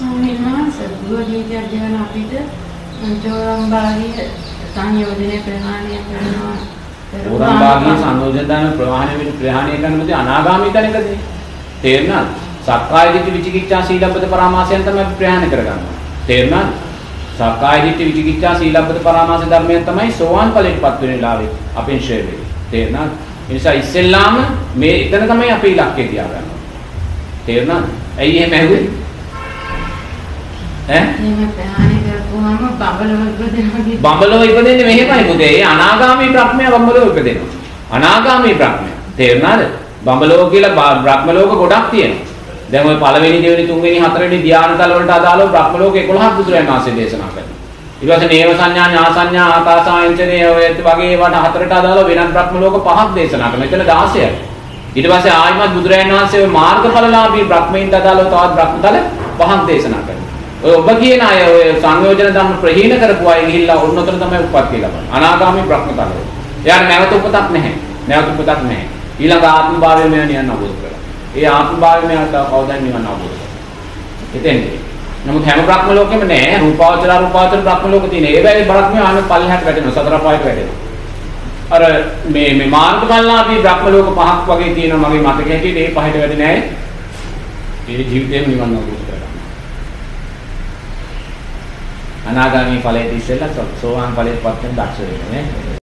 ස්වාමීන් වහන්සේ ගෘහ ජීවිතයක් ගෙවන අපිට චෝරම් බාගිය සංයෝජනය ප්‍රහාණය කරනවා. ඕරම් භාගී සංයෝජන දාන ප්‍රවාහණය වෙන ප්‍රහාණය කරන මොකද අනාගාමී තැනකදී තේරුණාද? සක්කාය දිට්ඨි විචිකිච්ඡා සීලබ්බත පරාමාසයන් තමයි ප්‍රහාණය කරගන්නවා. තේරුණාද? සක්කාය දිට්ඨි විචිකිච්ඡා සීලබ්බත පරාමාස ධර්මයන් තමයි සෝවාන් ඵලයටපත් වෙන වෙලාවේ අපෙන් ෂෙයා වෙන්නේ. තේරුණාද? ඒ නිසා ඉස්සෙල්ලාම මේ එතන තමයි අපේ ඉලක්කය තියාගන්න. තේරුණාද? ඇයි එහෙම ඇහුවේ? ඈ? එහෙම ප්‍රහාණය කරපුවාම බබලව ඉපදෙනවා කියන බඹලෝ ඉපදෙන්නේ මෙහෙමයි පුතේ. ඒ අනාගාමී බ්‍රහ්මයා බඹලෝ ඉපදෙනවා. අනාගාමී බ්‍රහ්මයා. තේරුණාද? බඹලෝ කියලා බ- බ්‍රහ්ම ලෝක ගොඩක් තියෙනවා. දැන් ওই පළවෙනි දෙවෙනි තුන්වෙනි හතරවෙනි ධ්‍යානතල වලට අදාළව බ්‍රහ්ම ලෝක 11ක් බුදුරජාණන් වහන්සේ දේශනා කරනවා. ඊට පස්සේ නේව සංඥා ඥා සංඥා ආකාසායන්චනේ ඔය වගේ ඒවට හතරට අදාළව වෙනත් බ්‍රහ්ම ලෝක පහක් දේශනා කරනවා. එතන 16යි. ඊට පස්සේ ආයිමත් බුදුරජාණන් වහන්සේ ඔය මාර්ගඵලලාභී බ්‍රහ්මයින්ට අදාළව තවත් බ්‍රහ්මතල පහක් දේශනා කරනවා. ඔය ඔබ කියන අය ඔය සංයෝජන ධර්ම ප්‍රහීන කරපු අය ගිහිල්ලා ඔන්නතර තමයි උප්පත්ති ලබන්නේ. අනාගාමී බ්‍රහ්මතල. එයාට නැවත උපතක් නැහැ. නැවත උපතක් නැහැ. ඊළඟ ආත්ම භාවය මෙයා නියන්න අවබෝධ කරගන්න. ඒ ආත්ම භාවය මෙයාට කවදාද නිවන්න අවබෝධ කරගන්න. එතෙන්ද. නමුත් හැම බ්‍රහ්ම ලෝකෙම නෑ රූපාවචර අරූපාවචර බ්‍රහ්ම ලෝක තියෙන. ඒ බැරි බ්‍රහ්මය ආන පල්ලෙහාට වැටෙනවා. සතර පායට වැටෙනවා. අර මේ මේ මාර්ගඵලලාභී බ්‍රහ්ම ලෝක පහක් වගේ තියෙනවා මගේ මතකයේ හැටියට ඒ පහට වැටෙන්නේ නැහැ. ඒ ජීවිතේම නිවන්න අවබෝධ කරගන්න. අනාගාමී ඵලයට ඉස්සෙල්ලා සෝවාන් ඵලයට පත් වෙන දක්ෂ වෙනවා නේ.